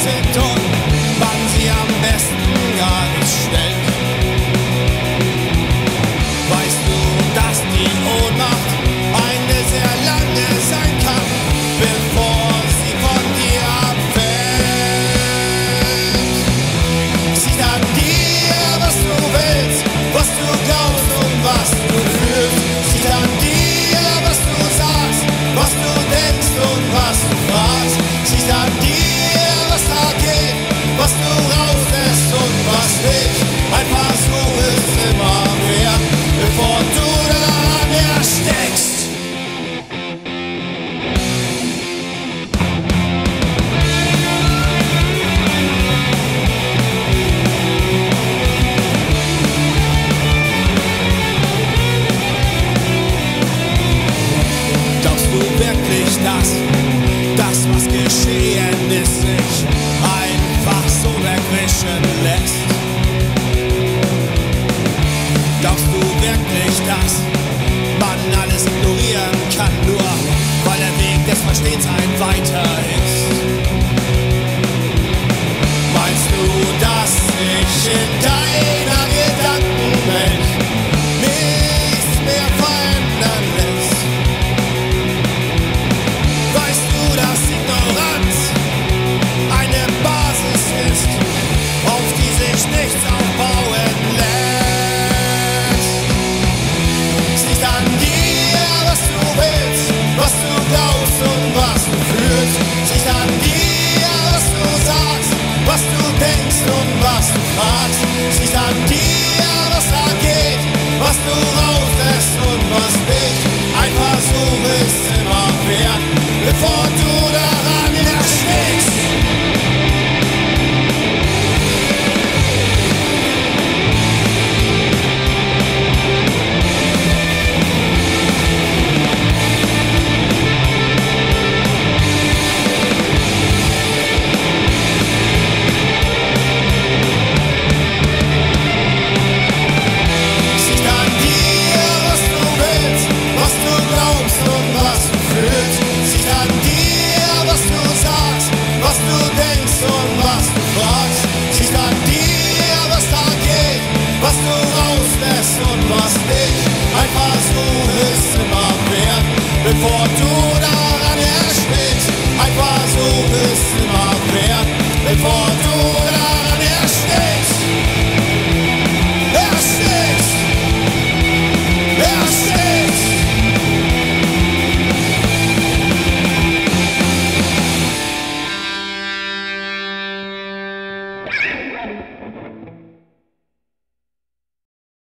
Sentence hin, ein paar Schuhe immer wert, bevor du